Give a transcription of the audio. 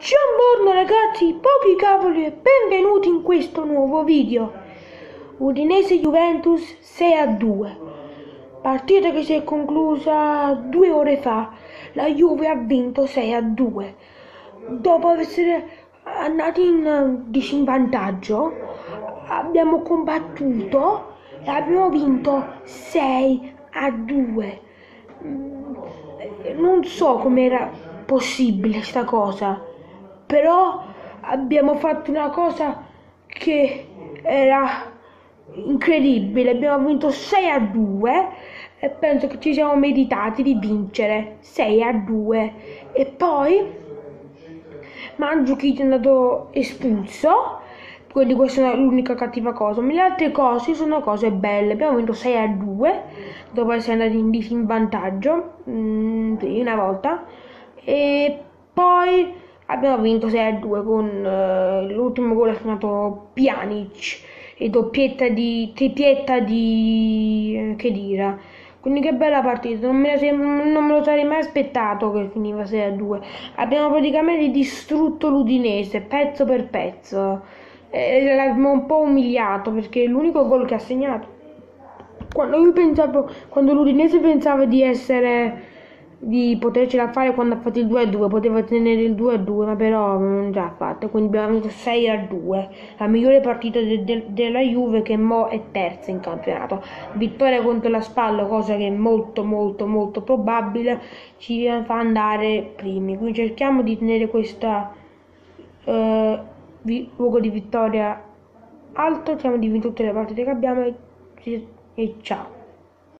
Buongiorno ragazzi, pochi cavoli e benvenuti in questo nuovo video. Udinese Juventus 6 a 2. Partita che si è conclusa due ore fa. La Juve ha vinto 6 a 2. Dopo essere andati in disinvantaggio, abbiamo combattuto e abbiamo vinto 6 a 2. Mm, non so com'era possibile sta cosa però abbiamo fatto una cosa che era incredibile, abbiamo vinto 6 a 2 e penso che ci siamo meritati di vincere 6 a 2 e poi Mandzukic è andato espulso. Quindi questa è l'unica cattiva cosa. Ma le altre cose sono cose belle. Abbiamo vinto 6 a 2 dopo essere andati in disinvantaggio mm, una volta. E poi abbiamo vinto 6-2 con uh, l'ultimo gol segnato Pjanic e doppietta di tripietta di eh, che dire. Quindi che bella partita non me, la, non me lo sarei mai aspettato che finiva 6-2 abbiamo praticamente distrutto l'Udinese pezzo per pezzo. E l'abbiamo un po' umiliato perché l'unico gol che ha segnato. Quando io pensavo quando l'Udinese pensava di essere di potercela fare quando ha fatto il 2 a 2 poteva tenere il 2 a 2 ma però non già fatto quindi abbiamo vinto 6 a 2 la migliore partita de- de- della Juve che mo è terza in campionato. Vittoria contro la Spalla cosa che è molto molto molto probabile ci fa andare primi. Quindi cerchiamo di tenere questa eh, luogo di vittoria alto cerchiamo di vincere tutte le partite che abbiamo e, e ciao